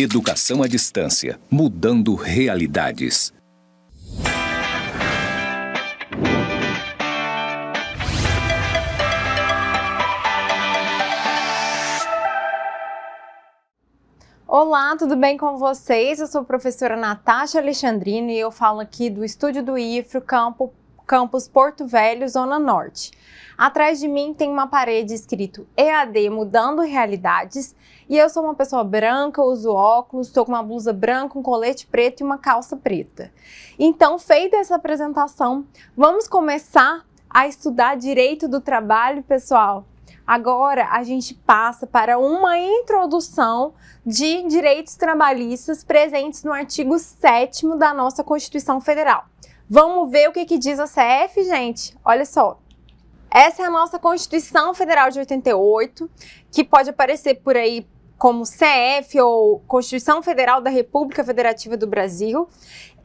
Educação à distância, mudando realidades. Olá, tudo bem com vocês? Eu sou a professora Natasha Alexandrino e eu falo aqui do estúdio do IFRO, campo, campus Porto Velho, Zona Norte. Atrás de mim tem uma parede escrito EAD Mudando Realidades e eu sou uma pessoa branca, uso óculos, estou com uma blusa branca, um colete preto e uma calça preta. Então, feita essa apresentação, vamos começar a estudar direito do trabalho, pessoal. Agora a gente passa para uma introdução de direitos trabalhistas presentes no artigo 7 da nossa Constituição Federal. Vamos ver o que, que diz a CF, gente? Olha só. Essa é a nossa Constituição Federal de 88, que pode aparecer por aí como CF ou Constituição Federal da República Federativa do Brasil.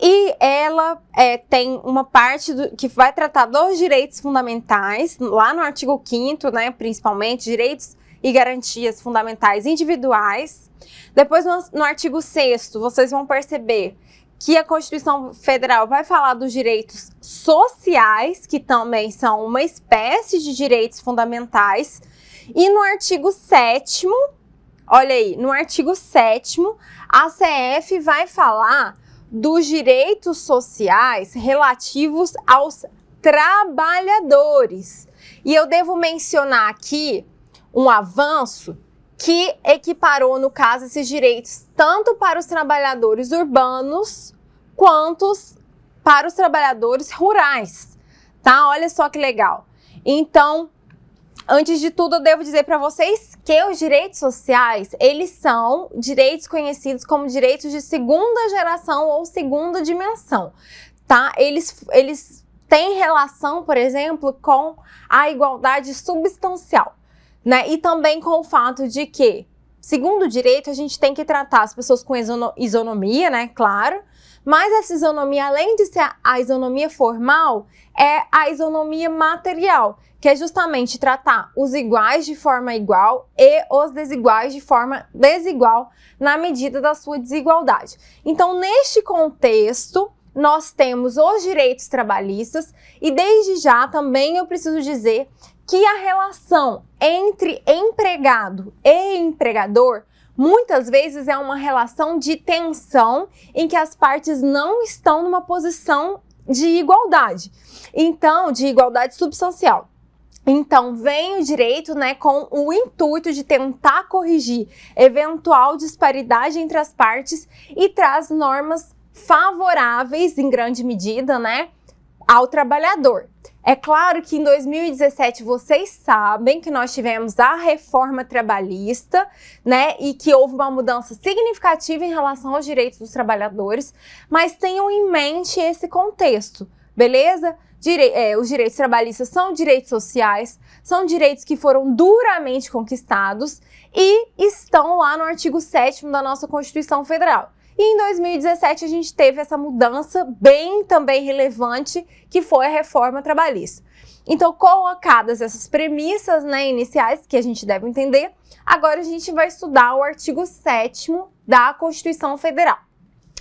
E ela é, tem uma parte do, que vai tratar dos direitos fundamentais, lá no artigo 5 né, principalmente, direitos e garantias fundamentais individuais. Depois, no, no artigo 6 vocês vão perceber que a Constituição Federal vai falar dos direitos sociais, que também são uma espécie de direitos fundamentais. E no artigo 7 olha aí, no artigo 7 a CF vai falar dos direitos sociais relativos aos trabalhadores. E eu devo mencionar aqui um avanço que equiparou, no caso, esses direitos tanto para os trabalhadores urbanos quanto para os trabalhadores rurais, tá? Olha só que legal. Então, Antes de tudo, eu devo dizer para vocês que os direitos sociais, eles são direitos conhecidos como direitos de segunda geração ou segunda dimensão, tá? Eles, eles têm relação, por exemplo, com a igualdade substancial, né? E também com o fato de que, segundo o direito, a gente tem que tratar as pessoas com isonomia, né? Claro, mas essa isonomia, além de ser a isonomia formal, é a isonomia material, que é justamente tratar os iguais de forma igual e os desiguais de forma desigual na medida da sua desigualdade. Então, neste contexto, nós temos os direitos trabalhistas e desde já também eu preciso dizer que a relação entre empregado e empregador muitas vezes é uma relação de tensão em que as partes não estão numa posição de igualdade. Então, de igualdade substancial. Então, vem o direito né, com o intuito de tentar corrigir eventual disparidade entre as partes e traz normas favoráveis, em grande medida, né, ao trabalhador. É claro que em 2017 vocês sabem que nós tivemos a reforma trabalhista, né, e que houve uma mudança significativa em relação aos direitos dos trabalhadores, mas tenham em mente esse contexto, beleza? É, os direitos trabalhistas são direitos sociais, são direitos que foram duramente conquistados e estão lá no artigo 7 da nossa Constituição Federal. E em 2017 a gente teve essa mudança bem também relevante, que foi a reforma trabalhista. Então, colocadas essas premissas né, iniciais que a gente deve entender, agora a gente vai estudar o artigo 7 da Constituição Federal.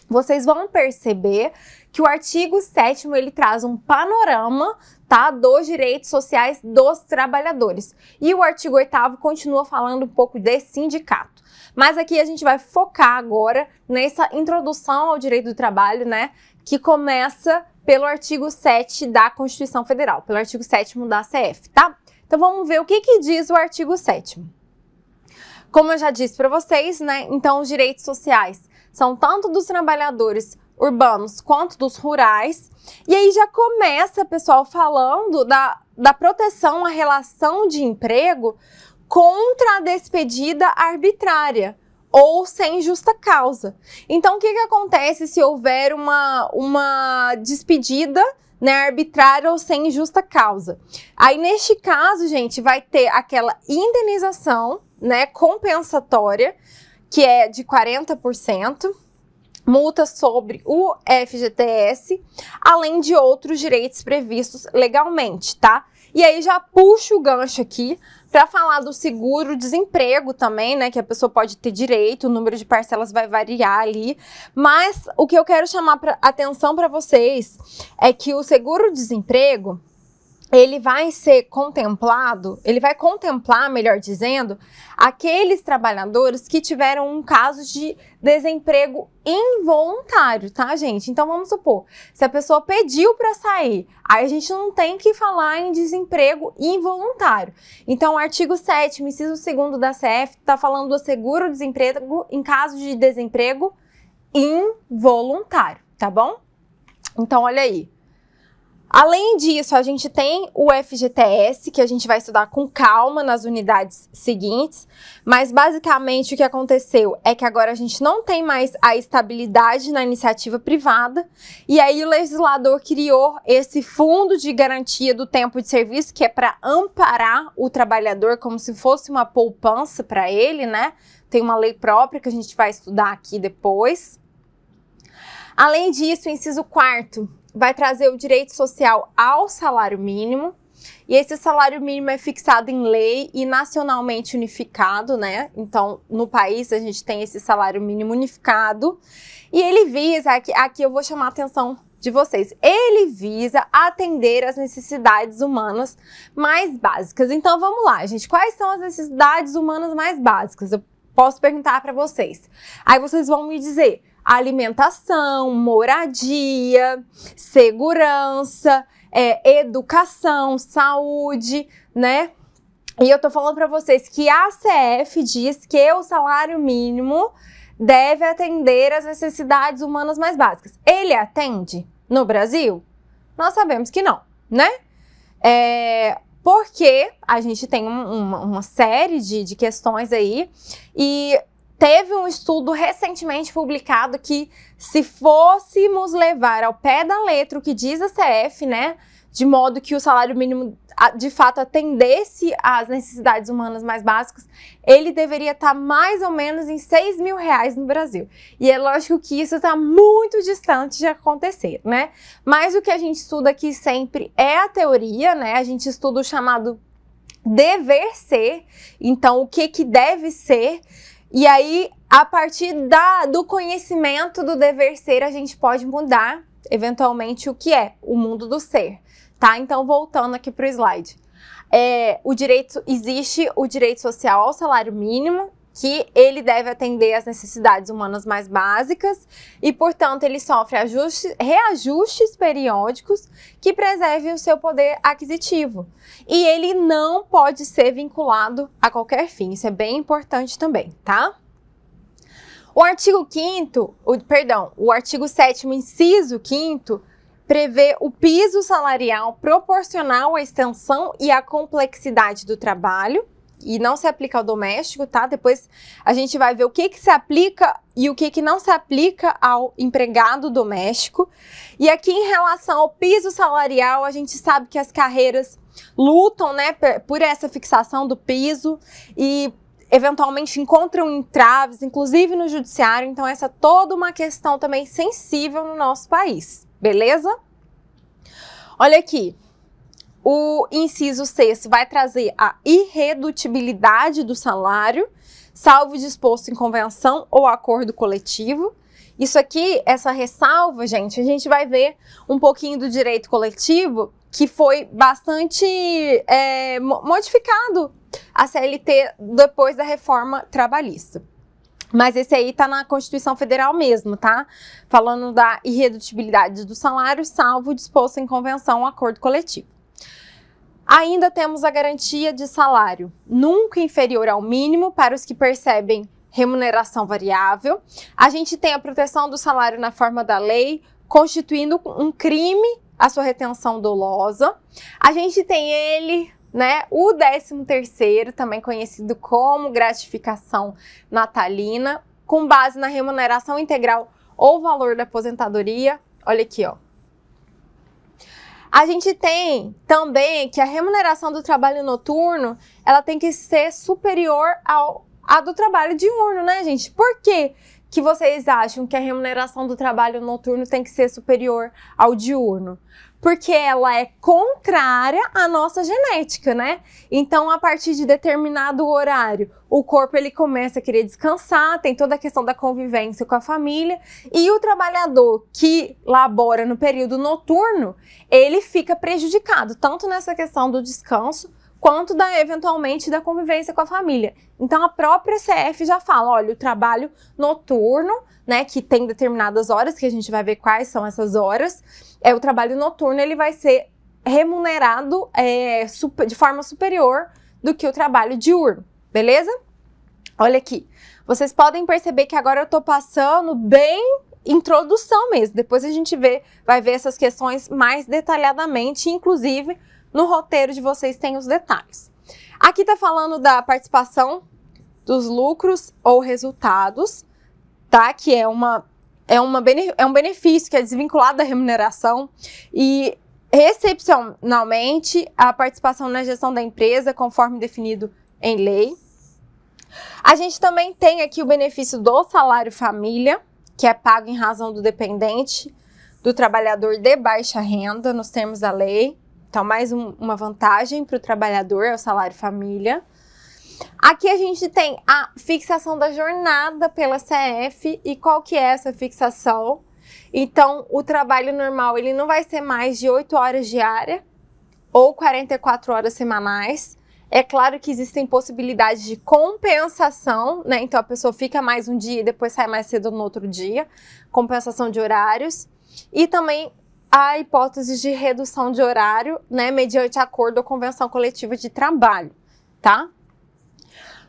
Vocês vão perceber que o artigo 7 ele traz um panorama tá, dos direitos sociais dos trabalhadores. E o artigo 8 continua falando um pouco de sindicato. Mas aqui a gente vai focar agora nessa introdução ao direito do trabalho, né, que começa pelo artigo 7 da Constituição Federal, pelo artigo 7 da CF, tá? Então vamos ver o que, que diz o artigo 7 Como eu já disse para vocês, né, então os direitos sociais são tanto dos trabalhadores urbanos quanto dos rurais. E aí já começa, pessoal, falando da, da proteção à relação de emprego contra a despedida arbitrária ou sem justa causa. Então, o que, que acontece se houver uma, uma despedida né, arbitrária ou sem justa causa? Aí, neste caso, gente, vai ter aquela indenização né, compensatória, que é de 40%, multa sobre o FGTS, além de outros direitos previstos legalmente, tá? E aí já puxo o gancho aqui para falar do seguro-desemprego também, né? Que a pessoa pode ter direito, o número de parcelas vai variar ali. Mas o que eu quero chamar pra, atenção para vocês é que o seguro-desemprego ele vai ser contemplado, ele vai contemplar, melhor dizendo, aqueles trabalhadores que tiveram um caso de desemprego involuntário, tá, gente? Então vamos supor, se a pessoa pediu para sair, aí a gente não tem que falar em desemprego involuntário. Então o artigo 7 inciso 2 da CF está falando do seguro-desemprego em caso de desemprego involuntário, tá bom? Então olha aí. Além disso, a gente tem o FGTS, que a gente vai estudar com calma nas unidades seguintes, mas basicamente o que aconteceu é que agora a gente não tem mais a estabilidade na iniciativa privada, e aí o legislador criou esse fundo de garantia do tempo de serviço, que é para amparar o trabalhador como se fosse uma poupança para ele, né? Tem uma lei própria que a gente vai estudar aqui depois. Além disso, o inciso quarto vai trazer o direito social ao salário mínimo. E esse salário mínimo é fixado em lei e nacionalmente unificado, né? Então, no país a gente tem esse salário mínimo unificado. E ele visa, aqui, aqui eu vou chamar a atenção de vocês, ele visa atender as necessidades humanas mais básicas. Então, vamos lá, gente. Quais são as necessidades humanas mais básicas? Eu posso perguntar para vocês. Aí vocês vão me dizer alimentação, moradia, segurança, é, educação, saúde, né? E eu tô falando para vocês que a ACF diz que o salário mínimo deve atender às necessidades humanas mais básicas. Ele atende no Brasil? Nós sabemos que não, né? É, porque a gente tem um, uma, uma, série de, de questões aí e Teve um estudo recentemente publicado que, se fôssemos levar ao pé da letra o que diz a CF, né, de modo que o salário mínimo de fato atendesse às necessidades humanas mais básicas, ele deveria estar mais ou menos em 6 mil reais no Brasil. E é lógico que isso está muito distante de acontecer, né? Mas o que a gente estuda aqui sempre é a teoria, né? A gente estuda o chamado dever ser, então o que, que deve ser. E aí, a partir da, do conhecimento do dever ser, a gente pode mudar, eventualmente, o que é o mundo do ser, tá? Então, voltando aqui para o slide. É, o direito, existe o direito social ao salário mínimo, que ele deve atender às necessidades humanas mais básicas e, portanto, ele sofre ajustes, reajustes periódicos que preservem o seu poder aquisitivo. E ele não pode ser vinculado a qualquer fim. Isso é bem importante também, tá? O artigo 5 o, perdão, o artigo 7 inciso 5 prevê o piso salarial proporcional à extensão e à complexidade do trabalho e não se aplica ao doméstico, tá? Depois a gente vai ver o que, que se aplica e o que, que não se aplica ao empregado doméstico. E aqui em relação ao piso salarial, a gente sabe que as carreiras lutam, né, por essa fixação do piso e eventualmente encontram entraves, inclusive no judiciário. Então essa é toda uma questão também sensível no nosso país, beleza? Olha aqui, o inciso 6 vai trazer a irredutibilidade do salário, salvo disposto em convenção ou acordo coletivo. Isso aqui, essa ressalva, gente, a gente vai ver um pouquinho do direito coletivo que foi bastante é, modificado a CLT depois da reforma trabalhista. Mas esse aí tá na Constituição Federal mesmo, tá? Falando da irredutibilidade do salário, salvo disposto em convenção ou acordo coletivo. Ainda temos a garantia de salário nunca inferior ao mínimo para os que percebem remuneração variável. A gente tem a proteção do salário na forma da lei, constituindo um crime a sua retenção dolosa. A gente tem ele, né, o 13 terceiro, também conhecido como gratificação natalina, com base na remuneração integral ou valor da aposentadoria. Olha aqui, ó. A gente tem também que a remuneração do trabalho noturno, ela tem que ser superior ao a do trabalho diurno, né, gente? Por que que vocês acham que a remuneração do trabalho noturno tem que ser superior ao diurno? Porque ela é contrária à nossa genética, né? Então, a partir de determinado horário, o corpo ele começa a querer descansar, tem toda a questão da convivência com a família, e o trabalhador que labora no período noturno, ele fica prejudicado, tanto nessa questão do descanso, quanto da eventualmente da convivência com a família. Então a própria CF já fala, olha, o trabalho noturno, né, que tem determinadas horas que a gente vai ver quais são essas horas, é o trabalho noturno, ele vai ser remunerado é, super, de forma superior do que o trabalho diurno, beleza? Olha aqui, vocês podem perceber que agora eu tô passando bem introdução mesmo. Depois a gente vê, vai ver essas questões mais detalhadamente, inclusive no roteiro de vocês tem os detalhes. Aqui está falando da participação dos lucros ou resultados, tá? Que é uma é, uma é um benefício que é desvinculado da remuneração e excepcionalmente a participação na gestão da empresa, conforme definido em lei. A gente também tem aqui o benefício do salário família, que é pago em razão do dependente do trabalhador de baixa renda, nos termos da lei. Então, mais um, uma vantagem para o trabalhador é o salário família. Aqui a gente tem a fixação da jornada pela CF e qual que é essa fixação? Então, o trabalho normal ele não vai ser mais de 8 horas diária ou 44 horas semanais. É claro que existem possibilidades de compensação, né? Então a pessoa fica mais um dia e depois sai mais cedo no outro dia, compensação de horários. E também a hipótese de redução de horário, né, mediante acordo ou convenção coletiva de trabalho, tá?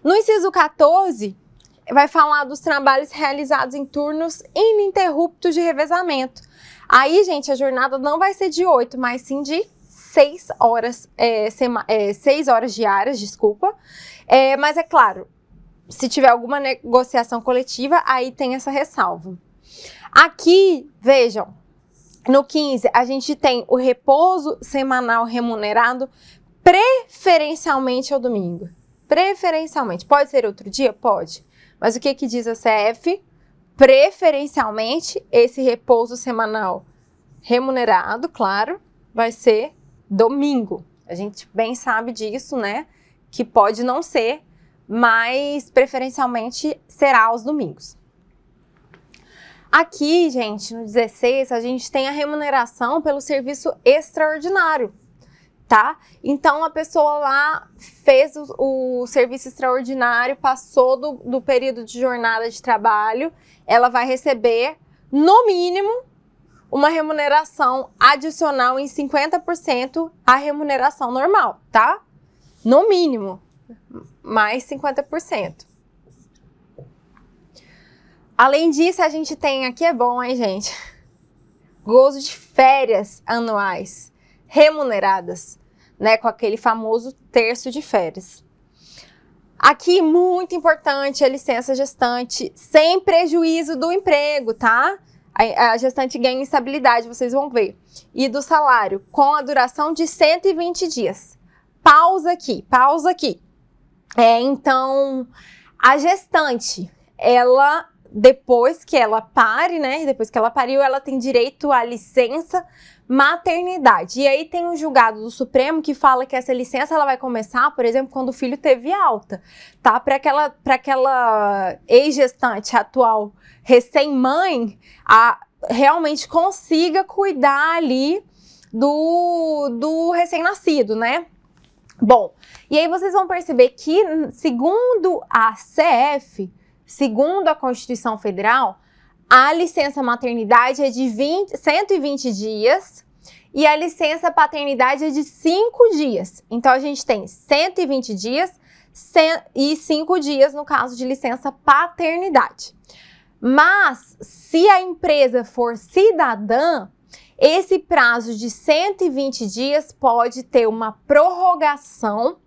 No inciso 14, vai falar dos trabalhos realizados em turnos ininterruptos de revezamento. Aí, gente, a jornada não vai ser de 8, mas sim de 6 horas, é, sema, é, seis horas diárias, desculpa. É, mas é claro, se tiver alguma negociação coletiva, aí tem essa ressalva. Aqui, vejam, no 15, a gente tem o repouso semanal remunerado preferencialmente ao domingo. Preferencialmente. Pode ser outro dia? Pode. Mas o que, que diz a CF? Preferencialmente, esse repouso semanal remunerado, claro, vai ser domingo. A gente bem sabe disso, né? Que pode não ser, mas preferencialmente será aos domingos. Aqui, gente, no 16, a gente tem a remuneração pelo serviço extraordinário, tá? Então, a pessoa lá fez o, o serviço extraordinário, passou do, do período de jornada de trabalho, ela vai receber, no mínimo, uma remuneração adicional em 50% à remuneração normal, tá? No mínimo, mais 50%. Além disso, a gente tem aqui é bom, hein, gente? Gozo de férias anuais remuneradas, né, com aquele famoso terço de férias. Aqui, muito importante, a licença gestante, sem prejuízo do emprego, tá? A, gestante ganha estabilidade, vocês vão ver. E do salário, com a duração de 120 dias. Pausa aqui, pausa aqui. É, então, a gestante, ela depois que ela pare, né? Depois que ela pariu, ela tem direito à licença maternidade. E aí tem um julgado do Supremo que fala que essa licença ela vai começar, por exemplo, quando o filho teve alta, tá? Para aquela para aquela ex-gestante atual recém-mãe, a realmente consiga cuidar ali do, do recém-nascido, né? Bom, e aí vocês vão perceber que, segundo a CF, Segundo a Constituição Federal, a licença maternidade é de 20, 120 dias e a licença paternidade é de 5 dias. Então a gente tem 120 dias e 5 dias no caso de licença paternidade. Mas se a empresa for cidadã, esse prazo de 120 dias pode ter uma prorrogação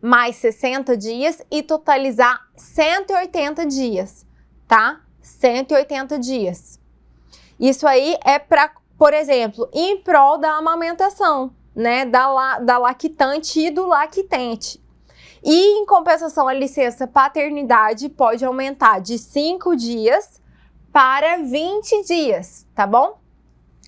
mais 60 dias e totalizar 180 dias, tá? 180 dias. Isso aí é para, por exemplo, em prol da amamentação, né? Da, da lactante e do lactente. E em compensação, a licença paternidade pode aumentar de 5 dias para 20 dias, tá bom?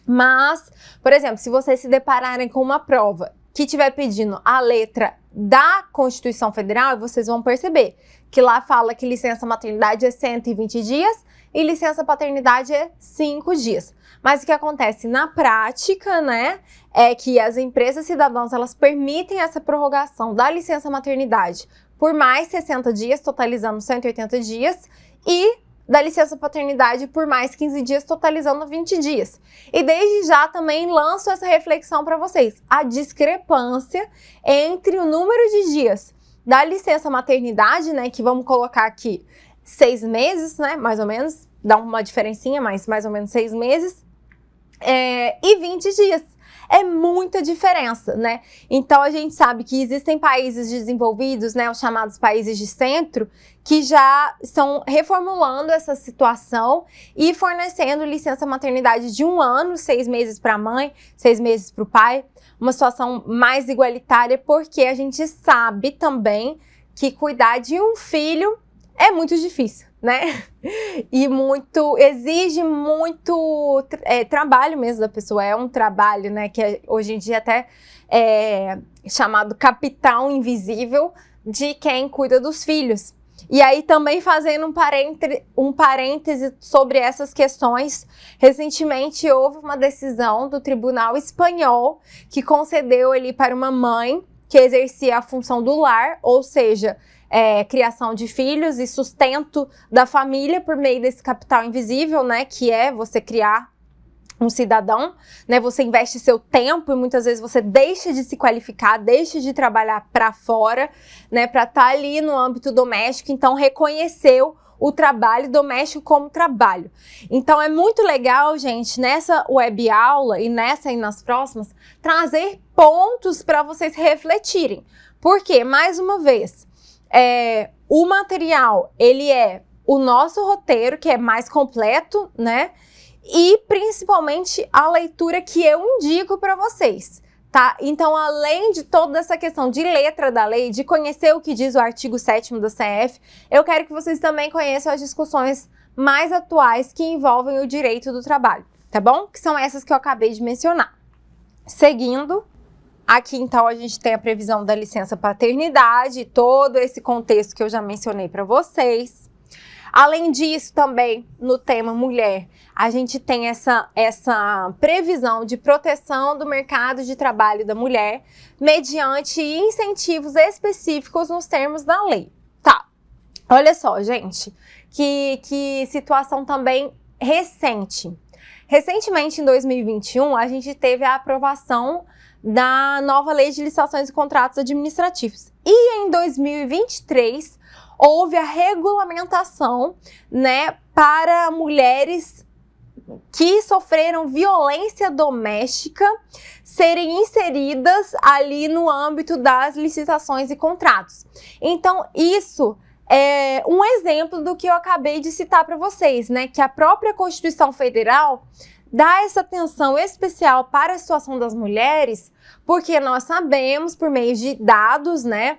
Mas, por exemplo, se vocês se depararem com uma prova que estiver pedindo a letra da Constituição Federal, vocês vão perceber que lá fala que licença maternidade é 120 dias e licença paternidade é 5 dias. Mas o que acontece na prática, né, é que as empresas cidadãs, elas permitem essa prorrogação da licença maternidade por mais 60 dias, totalizando 180 dias, e da licença paternidade por mais 15 dias, totalizando 20 dias. E desde já também lanço essa reflexão para vocês: a discrepância entre o número de dias da licença maternidade, né, que vamos colocar aqui seis meses, né, mais ou menos, dá uma diferencinha, mas mais ou menos seis meses, é, e 20 dias é muita diferença, né? Então a gente sabe que existem países desenvolvidos, né, os chamados países de centro, que já estão reformulando essa situação e fornecendo licença maternidade de um ano, seis meses para a mãe, seis meses para o pai, uma situação mais igualitária, porque a gente sabe também que cuidar de um filho é muito difícil né? E muito, exige muito é, trabalho mesmo da pessoa. É um trabalho, né? Que é, hoje em dia até é chamado capital invisível de quem cuida dos filhos. E aí, também fazendo um, parêntese, um parêntese sobre essas questões, recentemente houve uma decisão do Tribunal Espanhol que concedeu ali para uma mãe que exercia a função do lar, ou seja, é, criação de filhos e sustento da família por meio desse capital invisível, né? Que é você criar um cidadão, né? Você investe seu tempo e muitas vezes você deixa de se qualificar, deixa de trabalhar para fora, né? Para estar tá ali no âmbito doméstico, então reconheceu o trabalho doméstico como trabalho. Então é muito legal, gente, nessa web aula e nessa e nas próximas, trazer pontos para vocês refletirem. Porque, mais uma vez, é, o material, ele é o nosso roteiro, que é mais completo, né? E principalmente a leitura que eu indico para vocês. Tá? Então, além de toda essa questão de letra da lei, de conhecer o que diz o artigo 7 da CF, eu quero que vocês também conheçam as discussões mais atuais que envolvem o direito do trabalho, tá bom? Que são essas que eu acabei de mencionar. Seguindo, Aqui, então, a gente tem a previsão da licença paternidade, todo esse contexto que eu já mencionei para vocês. Além disso, também no tema mulher, a gente tem essa, essa previsão de proteção do mercado de trabalho da mulher mediante incentivos específicos nos termos da lei. Tá, olha só, gente, que, que situação também recente. Recentemente, em 2021, a gente teve a aprovação da nova lei de licitações e contratos administrativos. E em 2023 houve a regulamentação, né, para mulheres que sofreram violência doméstica serem inseridas ali no âmbito das licitações e contratos. Então, isso é um exemplo do que eu acabei de citar para vocês, né? Que a própria Constituição Federal dá essa atenção especial para a situação das mulheres porque nós sabemos, por meio de dados, né,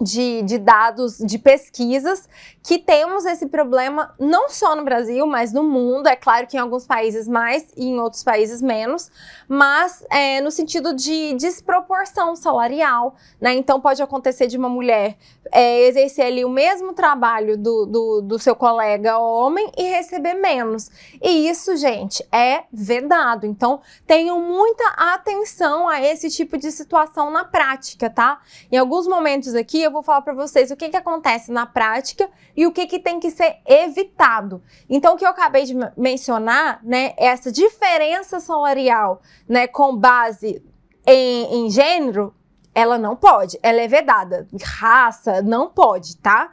de, de, dados de pesquisas que temos esse problema não só no Brasil, mas no mundo. É claro que em alguns países mais e em outros países menos, mas é, no sentido de desproporção salarial, né? Então pode acontecer de uma mulher é, exercer ali o mesmo trabalho do, do, do seu colega homem e receber menos. E isso, gente, é vedado. Então tenham muita atenção a esse tipo de situação na prática, tá? Em alguns momentos aqui eu vou falar para vocês o que, que acontece na prática e o que, que tem que ser evitado. Então, o que eu acabei de mencionar, né, é essa diferença salarial, né, com base em, em gênero, ela não pode, ela é vedada. Raça, não pode, tá?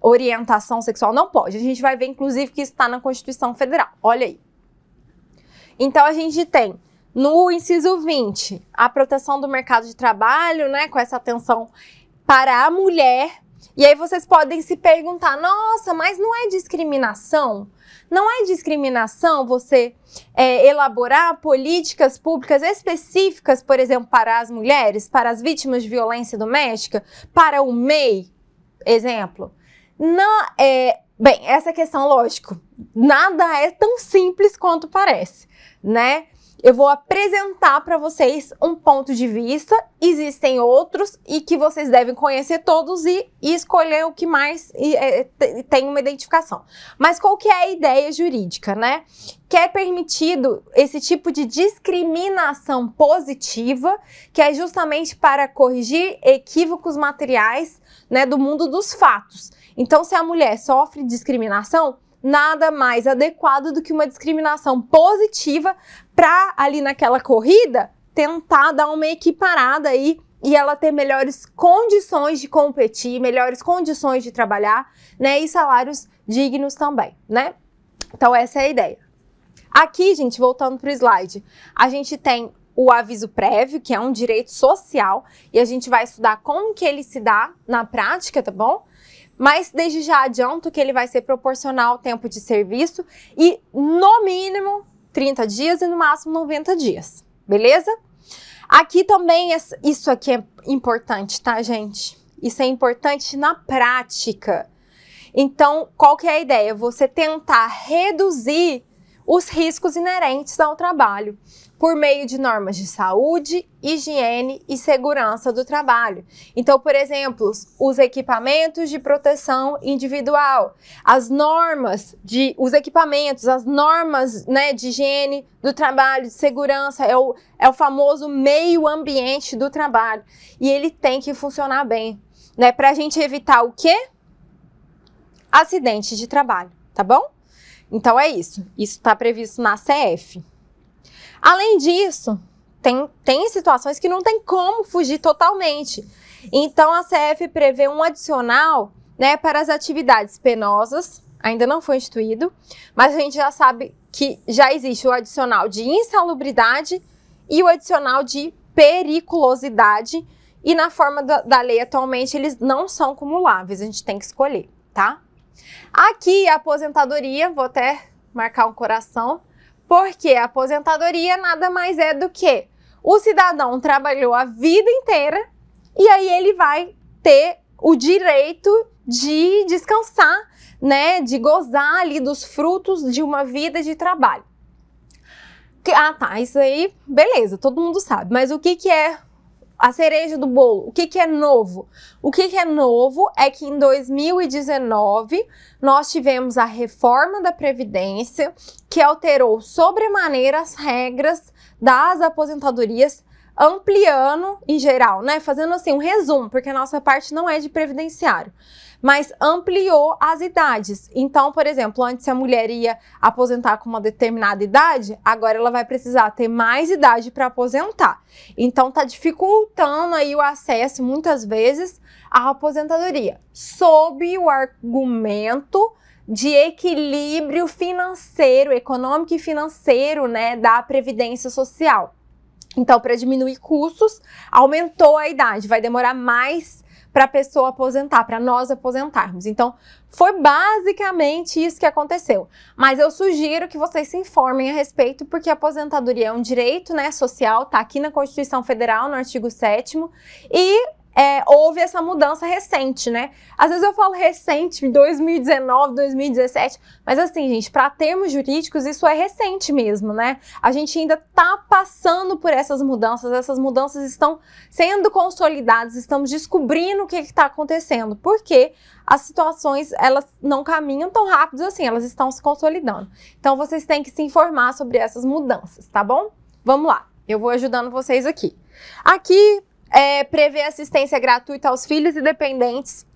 Orientação sexual não pode. A gente vai ver, inclusive, que está na Constituição Federal. Olha aí. Então, a gente tem no inciso 20 a proteção do mercado de trabalho, né, com essa atenção para a mulher. E aí vocês podem se perguntar: nossa, mas não é discriminação? Não é discriminação você é, elaborar políticas públicas específicas, por exemplo, para as mulheres, para as vítimas de violência doméstica, para o MEI, exemplo? Não, é, bem, essa questão, lógico, nada é tão simples quanto parece, né? Eu vou apresentar para vocês um ponto de vista, existem outros e que vocês devem conhecer todos e, e escolher o que mais e, é, tem uma identificação. Mas qual que é a ideia jurídica, né? Que é permitido esse tipo de discriminação positiva, que é justamente para corrigir equívocos materiais né, do mundo dos fatos. Então, se a mulher sofre discriminação, nada mais adequado do que uma discriminação positiva para ali naquela corrida tentar dar uma equiparada aí e ela ter melhores condições de competir, melhores condições de trabalhar, né? E salários dignos também, né? Então essa é a ideia. Aqui, gente, voltando para o slide, a gente tem o aviso prévio, que é um direito social, e a gente vai estudar como que ele se dá na prática, tá bom? Mas desde já adianto que ele vai ser proporcional ao tempo de serviço e, no mínimo, 30 dias e no máximo 90 dias, beleza? Aqui também, isso aqui é importante, tá, gente? Isso é importante na prática. Então, qual que é a ideia? Você tentar reduzir os riscos inerentes ao trabalho por meio de normas de saúde, higiene e segurança do trabalho. Então, por exemplo, os equipamentos de proteção individual, as normas de os equipamentos, as normas né, de higiene do trabalho, de segurança, é o, é o famoso meio ambiente do trabalho. E ele tem que funcionar bem, né? Para a gente evitar o quê? Acidentes de trabalho, tá bom? Então é isso. Isso está previsto na CF. Além disso, tem, tem situações que não tem como fugir totalmente. Então, a CF prevê um adicional né, para as atividades penosas, ainda não foi instituído, mas a gente já sabe que já existe o adicional de insalubridade e o adicional de periculosidade, e na forma da, da lei atualmente eles não são cumuláveis, a gente tem que escolher, tá? Aqui a aposentadoria, vou até marcar um coração, porque a aposentadoria nada mais é do que o cidadão trabalhou a vida inteira e aí ele vai ter o direito de descansar, né, de gozar ali dos frutos de uma vida de trabalho. Ah, tá, isso aí, beleza, todo mundo sabe. Mas o que que é a cereja do bolo. O que, que é novo? O que, que é novo é que em 2019 nós tivemos a reforma da Previdência que alterou sobremaneira as regras das aposentadorias ampliando em geral, né? Fazendo assim um resumo, porque a nossa parte não é de previdenciário mas ampliou as idades. Então, por exemplo, antes a mulher ia aposentar com uma determinada idade, agora ela vai precisar ter mais idade para aposentar. Então, está dificultando aí o acesso muitas vezes à aposentadoria, sob o argumento de equilíbrio financeiro, econômico e financeiro, né, da previdência social. Então, para diminuir custos, aumentou a idade, vai demorar mais para a pessoa aposentar, para nós aposentarmos. Então, foi basicamente isso que aconteceu. Mas eu sugiro que vocês se informem a respeito, porque a aposentadoria é um direito né, social, está aqui na Constituição Federal, no artigo 7 e é, houve essa mudança recente, né? Às vezes eu falo recente, 2019, 2017, mas assim, gente, para termos jurídicos, isso é recente mesmo, né? A gente ainda tá passando por essas mudanças, essas mudanças estão sendo consolidadas, estamos descobrindo o que está acontecendo, porque as situações elas não caminham tão rápido assim, elas estão se consolidando. Então vocês têm que se informar sobre essas mudanças, tá bom? Vamos lá, eu vou ajudando vocês aqui. Aqui é, prevê assistência gratuita aos filhos e dependentes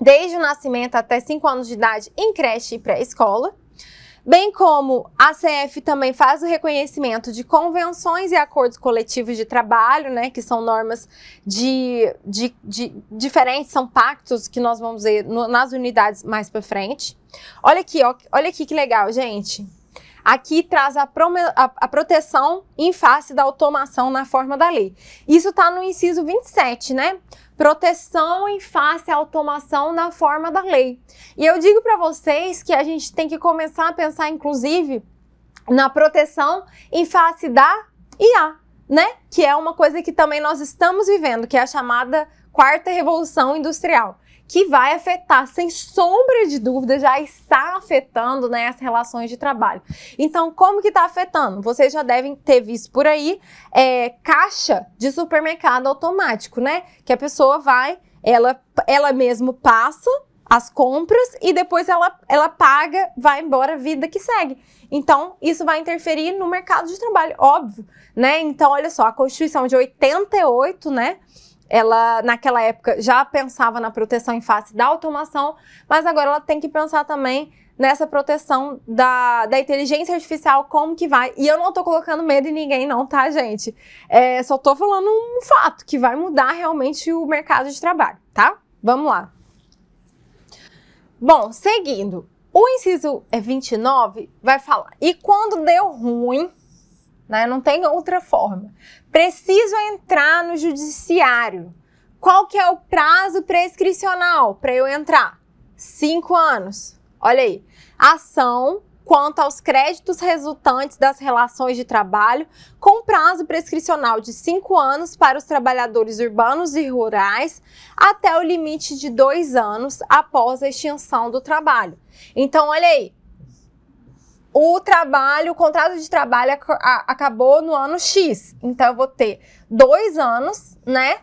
desde o nascimento até 5 anos de idade em creche e pré-escola. Bem como a CF também faz o reconhecimento de convenções e acordos coletivos de trabalho, né, que são normas de, de, de diferentes, são pactos que nós vamos ver no, nas unidades mais para frente. Olha aqui, ó, olha aqui que legal, gente. Aqui traz a, a, a, proteção em face da automação na forma da lei. Isso está no inciso 27, né? Proteção em face à automação na forma da lei. E eu digo para vocês que a gente tem que começar a pensar, inclusive, na proteção em face da IA, né? Que é uma coisa que também nós estamos vivendo, que é a chamada quarta revolução industrial que vai afetar, sem sombra de dúvida, já está afetando né, as relações de trabalho. Então, como que está afetando? Vocês já devem ter visto por aí é, caixa de supermercado automático, né? Que a pessoa vai, ela, ela mesmo passa as compras e depois ela, ela paga, vai embora, vida que segue. Então, isso vai interferir no mercado de trabalho, óbvio, né? Então, olha só, a Constituição de 88, né? Ela naquela época já pensava na proteção em face da automação, mas agora ela tem que pensar também nessa proteção da, da inteligência artificial, como que vai. E eu não tô colocando medo em ninguém, não, tá, gente? É, só tô falando um fato que vai mudar realmente o mercado de trabalho, tá? Vamos lá. Bom, seguindo. O inciso 29 vai falar. E quando deu ruim, né? Não tem outra forma. Preciso entrar no judiciário. Qual que é o prazo prescricional para eu entrar? Cinco anos. Olha aí. Ação quanto aos créditos resultantes das relações de trabalho, com prazo prescricional de cinco anos para os trabalhadores urbanos e rurais, até o limite de dois anos após a extinção do trabalho. Então, olha aí, o trabalho, o contrato de trabalho ac acabou no ano X. Então, eu vou ter dois anos, né?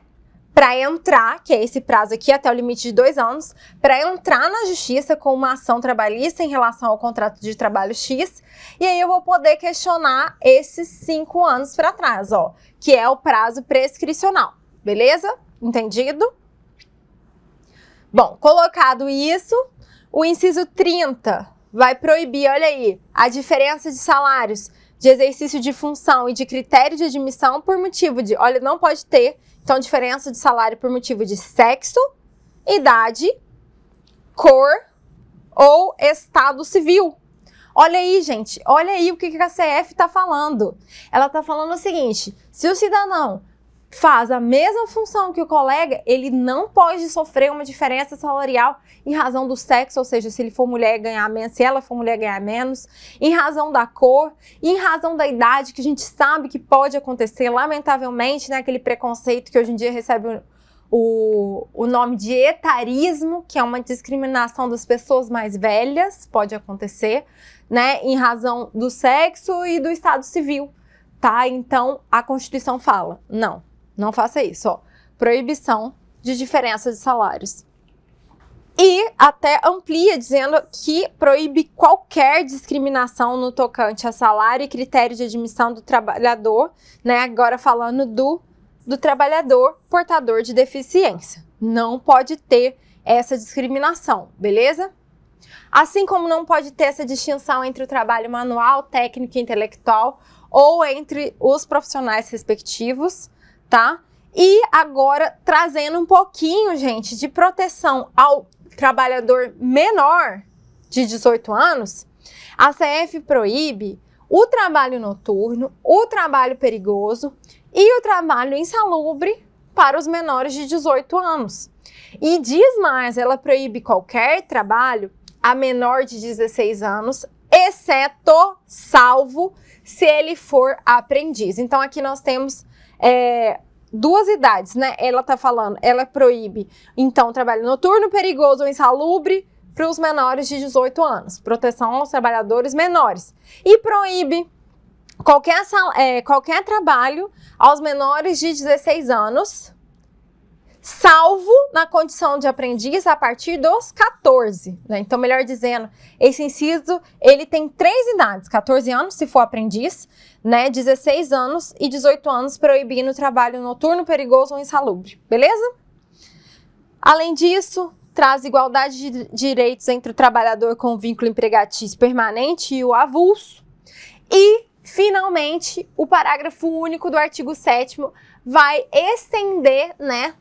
Para entrar, que é esse prazo aqui, até o limite de dois anos, para entrar na justiça com uma ação trabalhista em relação ao contrato de trabalho X. E aí eu vou poder questionar esses cinco anos para trás, ó, que é o prazo prescricional. Beleza? Entendido? Bom, colocado isso, o inciso 30 vai proibir, olha aí, a diferença de salários de exercício de função e de critério de admissão por motivo de, olha, não pode ter, então, diferença de salário por motivo de sexo, idade, cor ou estado civil. Olha aí, gente, olha aí o que a CF está falando. Ela está falando o seguinte: se o cidadão faz a mesma função que o colega, ele não pode sofrer uma diferença salarial em razão do sexo, ou seja, se ele for mulher ganhar menos, se ela for mulher ganhar menos, em razão da cor, em razão da idade, que a gente sabe que pode acontecer, lamentavelmente, né, aquele preconceito que hoje em dia recebe o, o nome de etarismo, que é uma discriminação das pessoas mais velhas, pode acontecer, né, em razão do sexo e do estado civil, tá? Então, a Constituição fala, não, não faça isso, ó. Proibição de diferença de salários. E até amplia dizendo que proíbe qualquer discriminação no tocante a salário e critério de admissão do trabalhador, né? Agora falando do, do trabalhador portador de deficiência. Não pode ter essa discriminação, beleza? Assim como não pode ter essa distinção entre o trabalho manual, técnico e intelectual ou entre os profissionais respectivos tá? E agora trazendo um pouquinho, gente, de proteção ao trabalhador menor de 18 anos, a CF proíbe o trabalho noturno, o trabalho perigoso e o trabalho insalubre para os menores de 18 anos. E diz mais, ela proíbe qualquer trabalho a menor de 16 anos, exceto salvo se ele for aprendiz. Então aqui nós temos é, duas idades, né? Ela tá falando, ela proíbe, então, trabalho noturno, perigoso ou insalubre para os menores de 18 anos, proteção aos trabalhadores menores. E proíbe qualquer, é, qualquer trabalho aos menores de 16 anos, salvo na condição de aprendiz a partir dos 14. Né? Então, melhor dizendo, esse inciso ele tem três idades: 14 anos se for aprendiz, né? 16 anos e 18 anos proibindo o trabalho noturno, perigoso ou insalubre. Beleza? Além disso, traz igualdade de direitos entre o trabalhador com vínculo empregatício permanente e o avulso. E, finalmente, o parágrafo único do artigo 7 vai estender, né,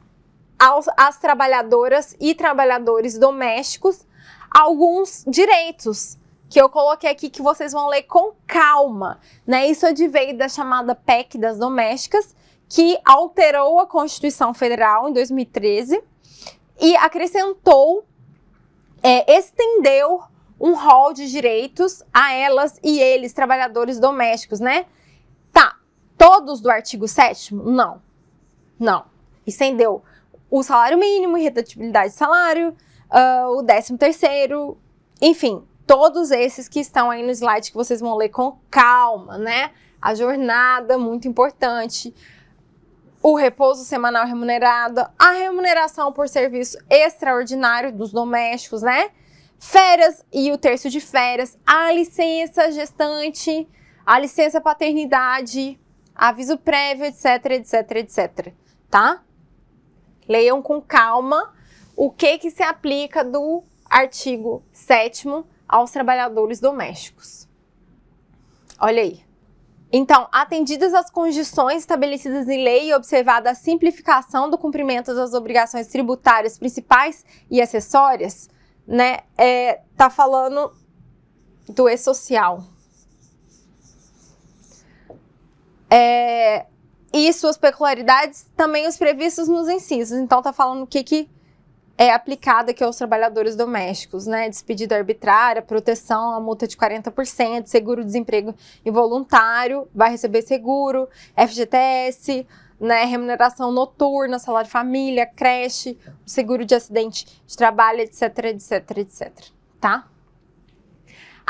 aos, às trabalhadoras e trabalhadores domésticos alguns direitos que eu coloquei aqui que vocês vão ler com calma, né? Isso adveio da chamada PEC das domésticas, que alterou a Constituição Federal em 2013 e acrescentou, é, estendeu um rol de direitos a elas e eles, trabalhadores domésticos, né? Tá, todos do artigo 7 Não, não. Estendeu o salário mínimo, irredutibilidade de salário, uh, o décimo terceiro, enfim, todos esses que estão aí no slide que vocês vão ler com calma, né? A jornada, muito importante. O repouso semanal remunerado, a remuneração por serviço extraordinário dos domésticos, né? Férias e o terço de férias, a licença gestante, a licença paternidade, aviso prévio, etc, etc, etc, tá? Leiam com calma o que que se aplica do artigo 7 aos trabalhadores domésticos. Olha aí. Então, atendidas as condições estabelecidas em lei e observada a simplificação do cumprimento das obrigações tributárias principais e acessórias, né, é, tá falando do e-social. É, e suas peculiaridades, também os previstos nos incisos. Então, tá falando o que, que é aplicado aqui aos trabalhadores domésticos, né? Despedida arbitrária, proteção, a multa de 40%, seguro-desemprego involuntário, vai receber seguro, FGTS, né? Remuneração noturna, salário família, creche, seguro de acidente de trabalho, etc, etc, etc, tá?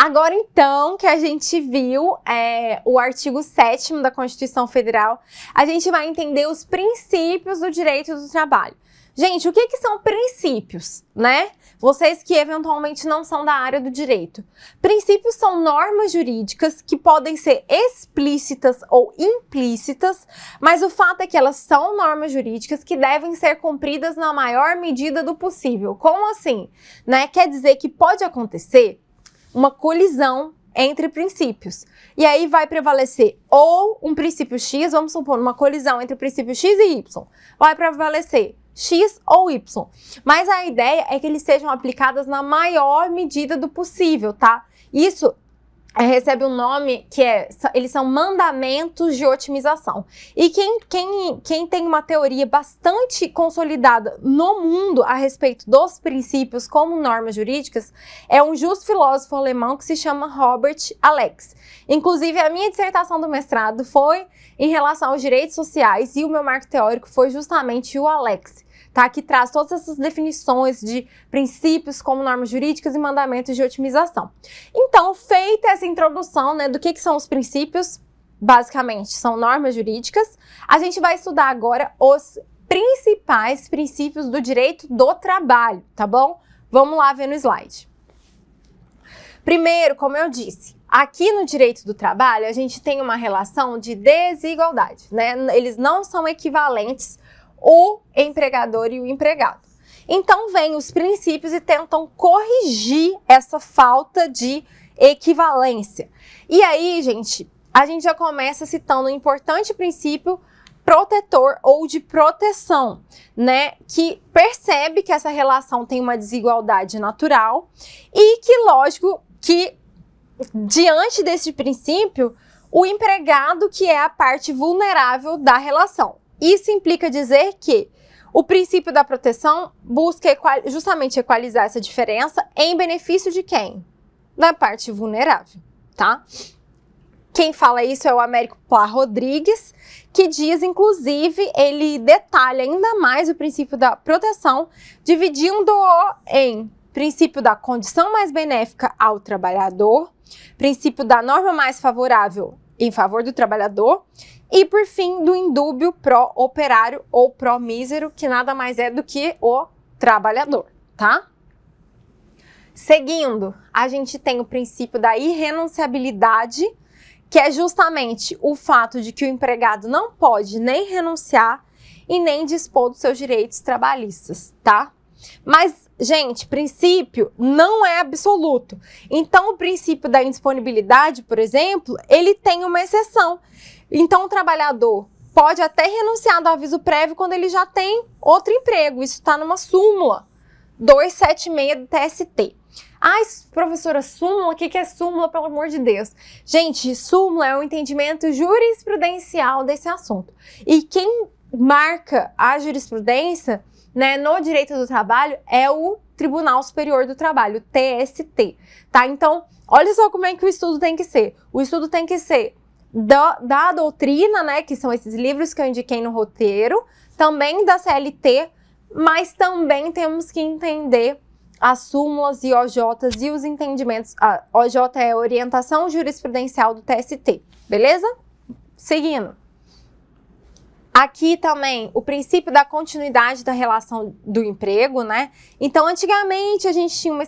Agora, então, que a gente viu é, o artigo 7 da Constituição Federal, a gente vai entender os princípios do direito do trabalho. Gente, o que, que são princípios, né? Vocês que eventualmente não são da área do direito. Princípios são normas jurídicas que podem ser explícitas ou implícitas, mas o fato é que elas são normas jurídicas que devem ser cumpridas na maior medida do possível. Como assim? Né? Quer dizer que pode acontecer uma colisão entre princípios. E aí vai prevalecer ou um princípio X, vamos supor, uma colisão entre o princípio X e Y. Vai prevalecer X ou Y. Mas a ideia é que eles sejam aplicados na maior medida do possível, tá? Isso recebe um nome que é, eles são mandamentos de otimização. E quem, quem, quem tem uma teoria bastante consolidada no mundo a respeito dos princípios como normas jurídicas é um justo filósofo alemão que se chama Robert Alex. Inclusive, a minha dissertação do mestrado foi em relação aos direitos sociais e o meu marco teórico foi justamente o Alex tá? Que traz todas essas definições de princípios como normas jurídicas e mandamentos de otimização. Então, feita essa introdução, né, do que, que são os princípios, basicamente são normas jurídicas, a gente vai estudar agora os principais princípios do direito do trabalho, tá bom? Vamos lá ver no slide. Primeiro, como eu disse, aqui no direito do trabalho a gente tem uma relação de desigualdade, né? Eles não são equivalentes o empregador e o empregado. Então, vêm os princípios e tentam corrigir essa falta de equivalência. E aí, gente, a gente já começa citando um importante princípio protetor ou de proteção, né? Que percebe que essa relação tem uma desigualdade natural e que, lógico, que diante desse princípio, o empregado que é a parte vulnerável da relação. Isso implica dizer que o princípio da proteção busca equal, justamente equalizar essa diferença em benefício de quem? Da parte vulnerável, tá? Quem fala isso é o Américo Plá Rodrigues, que diz, inclusive, ele detalha ainda mais o princípio da proteção, dividindo-o em princípio da condição mais benéfica ao trabalhador, princípio da norma mais favorável em favor do trabalhador e por fim, do indúbio pró-operário ou pró-mísero, que nada mais é do que o trabalhador, tá? Seguindo, a gente tem o princípio da irrenunciabilidade, que é justamente o fato de que o empregado não pode nem renunciar e nem dispor dos seus direitos trabalhistas, tá? Mas, gente, princípio não é absoluto. Então, o princípio da indisponibilidade, por exemplo, ele tem uma exceção. Então, o trabalhador pode até renunciar do aviso prévio quando ele já tem outro emprego. Isso está numa súmula 276 do TST. Ai, professora, súmula, o que, é súmula, pelo amor de Deus? Gente, súmula é o um entendimento jurisprudencial desse assunto. E quem marca a jurisprudência né, no direito do trabalho é o Tribunal Superior do Trabalho, TST, tá? Então, olha só como é que o estudo tem que ser. O estudo tem que ser da, da doutrina, né, que são esses livros que eu indiquei no roteiro, também da CLT, mas também temos que entender as súmulas e OJs e os entendimentos. A OJ é a orientação jurisprudencial do TST, beleza? Seguindo. Aqui também o princípio da continuidade da relação do emprego, né? Então, antigamente a gente tinha uma,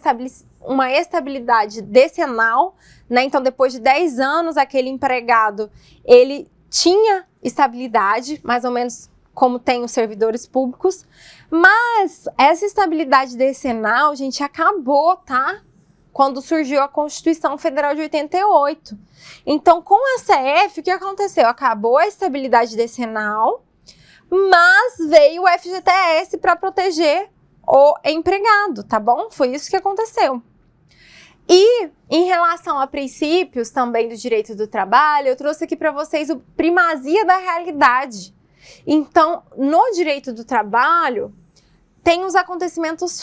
uma estabilidade decenal, né? Então, depois de 10 anos, aquele empregado, ele tinha estabilidade, mais ou menos como tem os servidores públicos, mas essa estabilidade decenal, gente, acabou, tá? Quando surgiu a Constituição Federal de 88. Então, com a CF, o que aconteceu? Acabou a estabilidade decenal, mas veio o FGTS para proteger o empregado, tá bom? Foi isso que aconteceu. E em relação a princípios também do direito do trabalho, eu trouxe aqui para vocês o primazia da realidade. Então, no direito do trabalho, tem os acontecimentos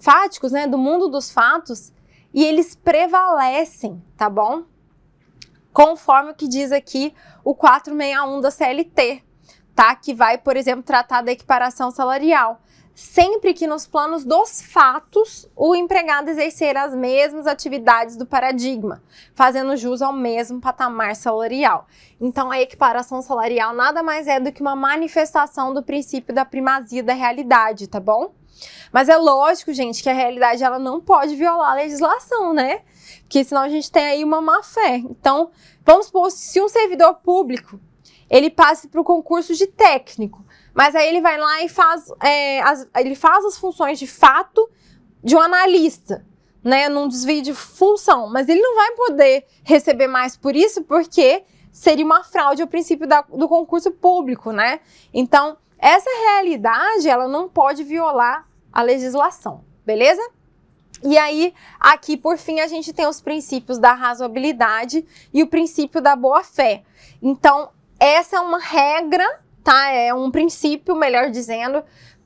fáticos, né, do mundo dos fatos, e eles prevalecem, tá bom? Conforme o que diz aqui o 461 da CLT, tá? Que vai, por exemplo, tratar da equiparação salarial sempre que nos planos dos fatos o empregado exercer as mesmas atividades do paradigma, fazendo jus ao mesmo patamar salarial. Então, a equiparação salarial nada mais é do que uma manifestação do princípio da primazia da realidade, tá bom? Mas é lógico, gente, que a realidade ela não pode violar a legislação, né? Porque senão a gente tem aí uma má fé. Então, vamos supor, se um servidor público ele passe para o concurso de técnico, mas aí ele vai lá e faz, é, as, ele faz as funções de fato de um analista, né, num desvio de função, mas ele não vai poder receber mais por isso porque seria uma fraude ao princípio da, do concurso público, né? Então, essa realidade, ela não pode violar a legislação, beleza? E aí, aqui por fim, a gente tem os princípios da razoabilidade e o princípio da boa-fé. Então, essa é uma regra tá? É um princípio, melhor dizendo,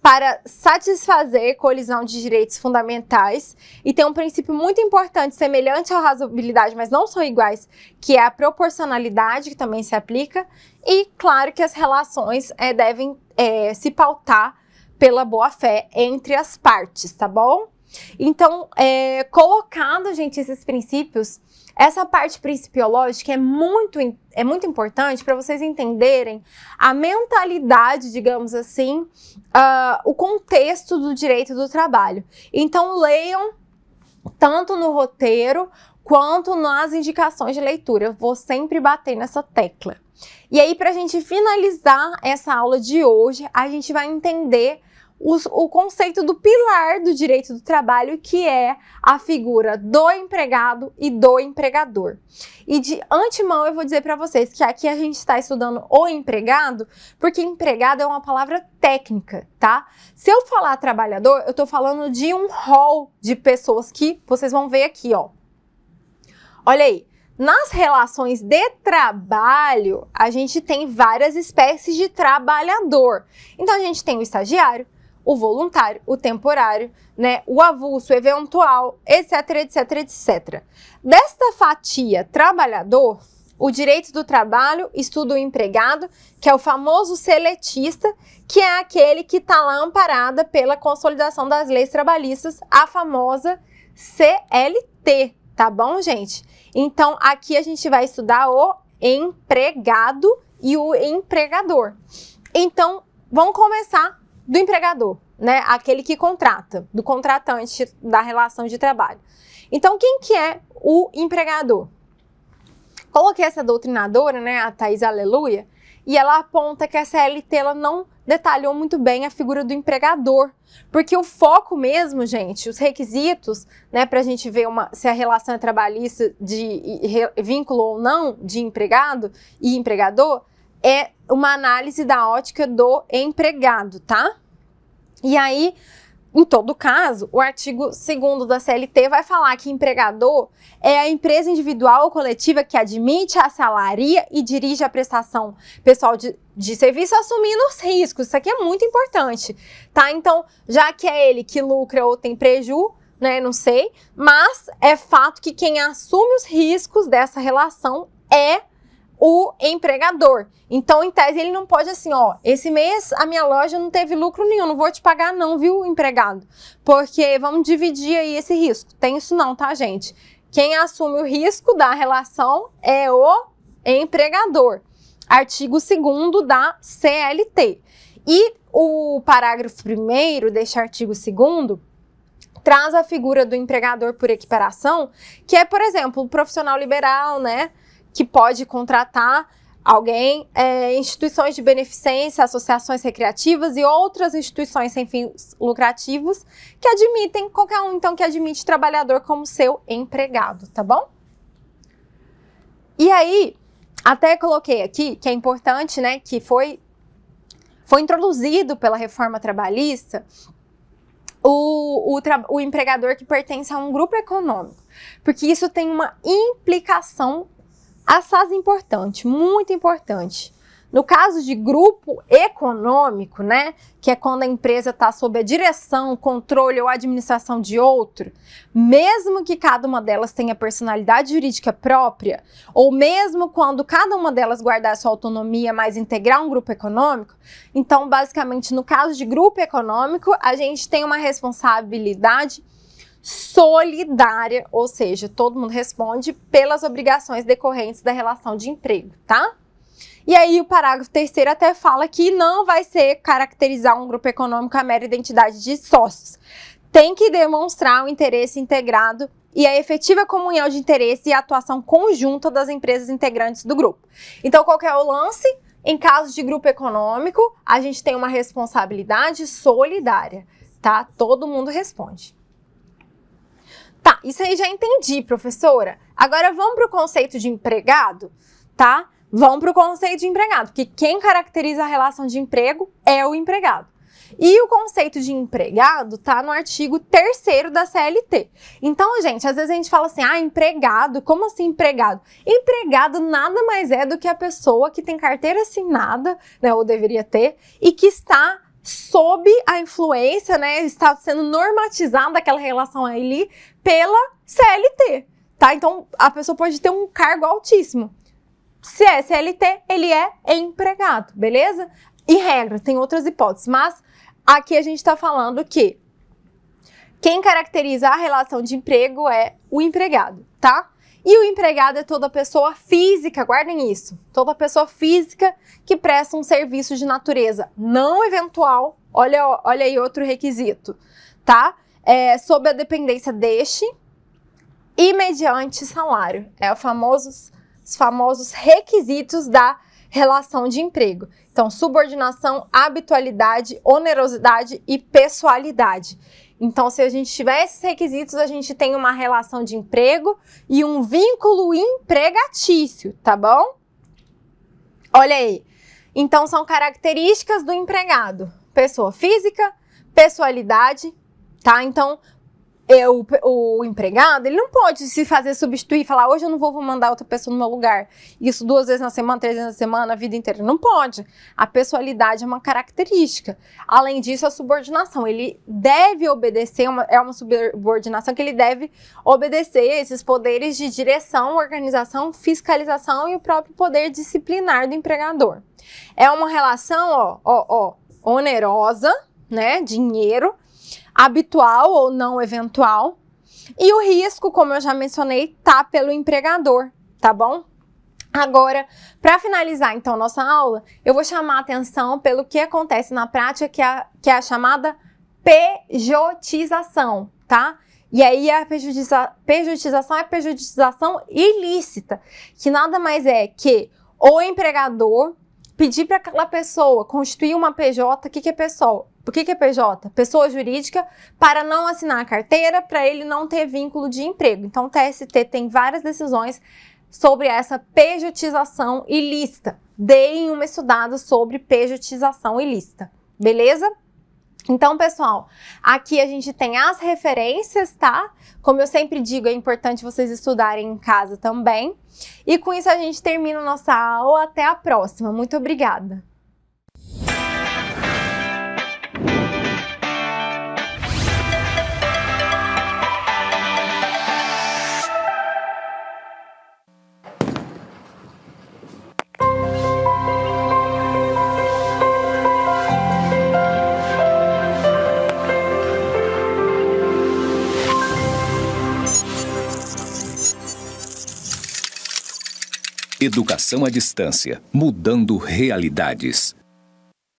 para satisfazer colisão de direitos fundamentais e tem um princípio muito importante, semelhante à razoabilidade, mas não são iguais, que é a proporcionalidade, que também se aplica, e claro que as relações é, devem é, se pautar pela boa-fé entre as partes, tá bom? Então, é, colocando, gente, esses princípios, essa parte principiológica é muito, é muito importante para vocês entenderem a mentalidade, digamos assim, uh, o contexto do direito do trabalho. Então, leiam tanto no roteiro quanto nas indicações de leitura. Eu vou sempre bater nessa tecla. E aí, para a gente finalizar essa aula de hoje, a gente vai entender os, o conceito do pilar do direito do trabalho, que é a figura do empregado e do empregador. E de antemão eu vou dizer para vocês que aqui a gente está estudando o empregado, porque empregado é uma palavra técnica, tá? Se eu falar trabalhador, eu estou falando de um rol de pessoas que vocês vão ver aqui, ó. Olha aí. Nas relações de trabalho, a gente tem várias espécies de trabalhador. Então, a gente tem o estagiário, o voluntário, o temporário, né, o avulso, eventual, etc, etc, etc. Desta fatia trabalhador, o direito do trabalho estuda o empregado, que é o famoso seletista, que é aquele que está lá amparada pela consolidação das leis trabalhistas, a famosa CLT, tá bom, gente? Então, aqui a gente vai estudar o empregado e o empregador. Então, vamos começar do empregador, né? Aquele que contrata, do contratante da relação de trabalho. Então, quem que é o empregador? Coloquei essa doutrinadora, né, a Thais Aleluia, e ela aponta que a CLT ela não detalhou muito bem a figura do empregador, porque o foco mesmo, gente, os requisitos, né, para a gente ver uma, se a relação é trabalhista de vínculo ou não de empregado e empregador, é uma análise da ótica do empregado, tá? E aí, em todo caso, o artigo 2 da CLT vai falar que empregador é a empresa individual ou coletiva que admite, assalaria e dirige a prestação pessoal de, de serviço assumindo os riscos. Isso aqui é muito importante, tá? Então, já que é ele que lucra ou tem preju, né? Não sei, mas é fato que quem assume os riscos dessa relação é o empregador. Então, em tese, ele não pode assim, ó, esse mês a minha loja não teve lucro nenhum, não vou te pagar não, viu, empregado? Porque vamos dividir aí esse risco. Tem isso não, tá, gente? Quem assume o risco da relação é o empregador. Artigo 2 da CLT. E o parágrafo 1 deste artigo 2 traz a figura do empregador por equiparação, que é, por exemplo, o profissional liberal, né? Que pode contratar alguém, é, instituições de beneficência, associações recreativas e outras instituições sem fins lucrativos que admitem, qualquer um então que admite trabalhador como seu empregado, tá bom? E aí, até coloquei aqui que é importante, né, que foi, foi introduzido pela reforma trabalhista o, o, o empregador que pertence a um grupo econômico, porque isso tem uma implicação Assaz importante, muito importante. No caso de grupo econômico, né, que é quando a empresa está sob a direção, controle ou administração de outro, mesmo que cada uma delas tenha personalidade jurídica própria, ou mesmo quando cada uma delas guardar sua autonomia, mas integrar um grupo econômico, então, basicamente, no caso de grupo econômico, a gente tem uma responsabilidade solidária, ou seja, todo mundo responde pelas obrigações decorrentes da relação de emprego, tá? E aí o parágrafo terceiro até fala que não vai ser caracterizar um grupo econômico a mera identidade de sócios. Tem que demonstrar o interesse integrado e a efetiva comunhão de interesse e a atuação conjunta das empresas integrantes do grupo. Então, qual é o lance? Em caso de grupo econômico, a gente tem uma responsabilidade solidária, tá? Todo mundo responde. Tá, isso aí já entendi, professora. Agora vamos para o conceito de empregado, tá? Vamos para o conceito de empregado, porque quem caracteriza a relação de emprego é o empregado. E o conceito de empregado tá no artigo 3 da CLT. Então, gente, às vezes a gente fala assim: ah, empregado, como assim empregado? Empregado nada mais é do que a pessoa que tem carteira assinada, né, ou deveria ter, e que está sob a influência, né, está sendo normatizada aquela relação ali pela CLT, tá? Então, a pessoa pode ter um cargo altíssimo. Se é CLT, ele é empregado, beleza? E regra, tem outras hipóteses, mas aqui a gente está falando que quem caracteriza a relação de emprego é o empregado, tá? E o empregado é toda pessoa física, guardem isso. Toda pessoa física que presta um serviço de natureza não eventual. Olha, olha aí outro requisito, tá? É, sob a dependência deste e mediante salário. É o famosos, os famosos requisitos da relação de emprego. Então, subordinação, habitualidade, onerosidade e pessoalidade. Então, se a gente tiver esses requisitos, a gente tem uma relação de emprego e um vínculo empregatício, tá bom? Olha aí. Então, são características do empregado: pessoa física, pessoalidade, tá? Então, eu, o empregado, ele não pode se fazer substituir falar, hoje eu não vou, vou mandar outra pessoa no meu lugar. Isso duas vezes na semana, três vezes na semana, a vida inteira. Não pode. A pessoalidade é uma característica. Além disso, a subordinação. Ele deve obedecer, uma, é uma subordinação que ele deve obedecer esses poderes de direção, organização, fiscalização e o próprio poder disciplinar do empregador. É uma relação, ó, ó, ó, onerosa, né? Dinheiro habitual ou não eventual. E o risco, como eu já mencionei, tá pelo empregador, tá bom? Agora, para finalizar então nossa aula, eu vou chamar a atenção pelo que acontece na prática, que é, que é a chamada pejotização, tá? E aí a pejotiza, pejotização é pejotização ilícita, que nada mais é que o empregador pedir para aquela pessoa constituir uma PJ, o que, que é pessoal? O que, que é PJ? Pessoa jurídica para não assinar a carteira, para ele não ter vínculo de emprego. Então, o TST tem várias decisões sobre essa pejotização ilícita. Deem uma estudada sobre pejotização ilícita, beleza? Então, pessoal, aqui a gente tem as referências, tá? Como eu sempre digo, é importante vocês estudarem em casa também. E com isso a gente termina nossa aula. Até a próxima. Muito obrigada. Educação à distância, mudando realidades.